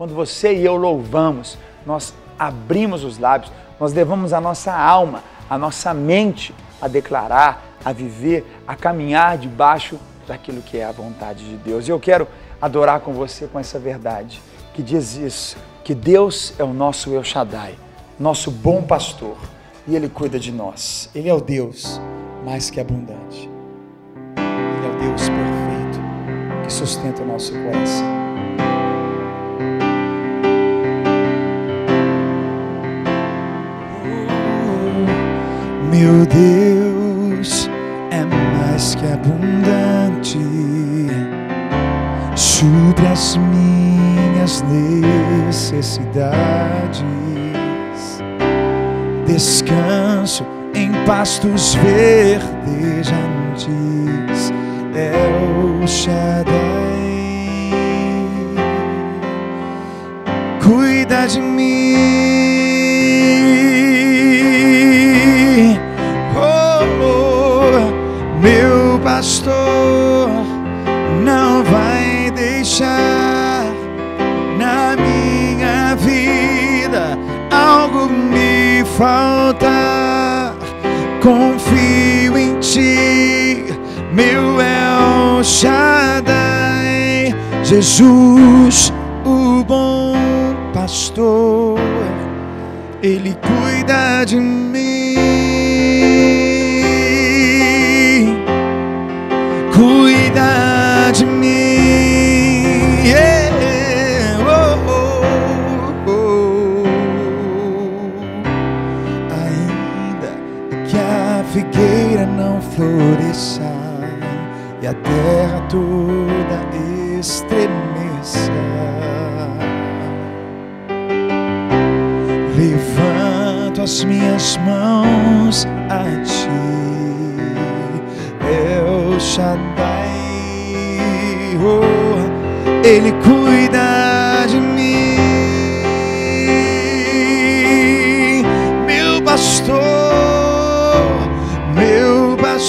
quando você e eu louvamos, nós abrimos os lábios, nós levamos a nossa alma, a nossa mente a declarar, a viver, a caminhar debaixo daquilo que é a vontade de Deus. E eu quero adorar com você com essa verdade que diz isso, que Deus é o nosso El Shaddai, nosso bom pastor, e Ele cuida de nós. Ele é o Deus mais que abundante. Ele é o Deus perfeito que sustenta o nosso coração. Meu Deus é mais que abundante, supre as minhas necessidades. Descanso em pastos verdejantes, é o Shaddai. Cuida de mim, pastor, não vai deixar na minha vida algo me faltar. Confio em ti, meu El Shaddai, Jesus, o bom pastor, ele cuida de mim, figueira não floresça e a terra toda estremeça. Levanto as minhas mãos a ti, El Shaddai, oh, Ele cuida de mim, meu pastor,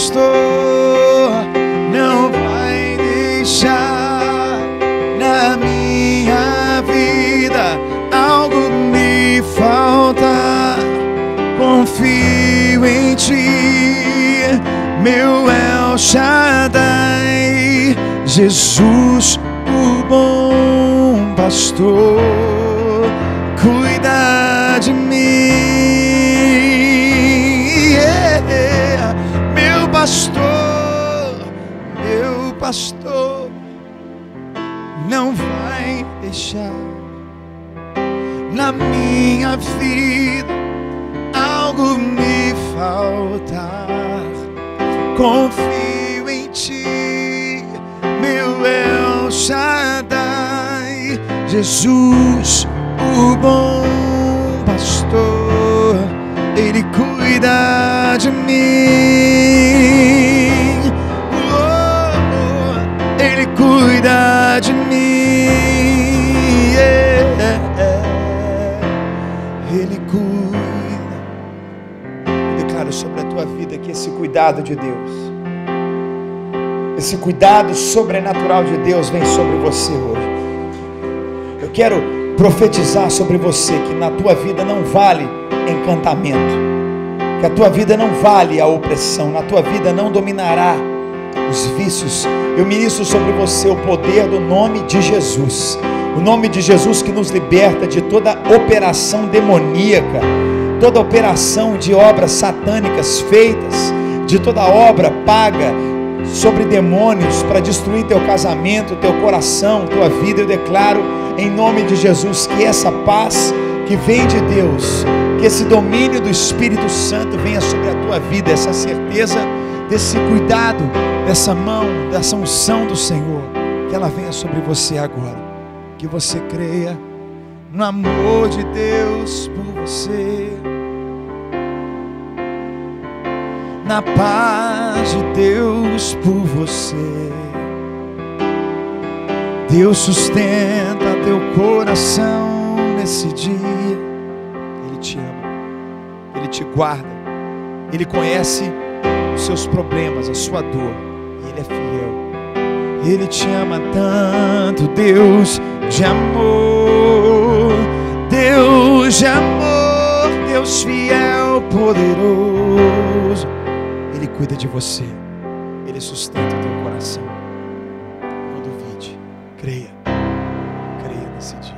pastor, não vai deixar na minha vida algo me falta. Confio em ti, meu El Shaddai, Jesus, o bom pastor, pastor, meu pastor não vai deixar na minha vida algo me faltar. Confio em ti, meu El Shaddai, Jesus, o bom pastor, ele cuida de mim. Que esse cuidado de Deus, esse cuidado sobrenatural de Deus vem sobre você hoje. Eu quero profetizar sobre você que na tua vida não vale encantamento, que a tua vida não vale a opressão, na tua vida não dominará os vícios. Eu ministro sobre você o poder do nome de Jesus. O nome de Jesus que nos liberta de toda operação demoníaca, toda operação de obras satânicas feitas, de toda obra paga sobre demônios para destruir teu casamento, teu coração, tua vida. Eu declaro em nome de Jesus que essa paz que vem de Deus, que esse domínio do Espírito Santo venha sobre a tua vida, essa certeza desse cuidado, dessa mão, dessa unção do Senhor, que ela venha sobre você agora. Que você creia no amor de Deus por você, na paz de Deus por você. Deus sustenta teu coração nesse dia. Ele te ama, Ele te guarda, Ele conhece os seus problemas, a sua dor, e Ele é fiel. Ele te ama tanto, Deus de amor. Deus fiel, poderoso, Ele cuida de você, Ele sustenta o teu coração. Não duvide, creia, creia nesse dia.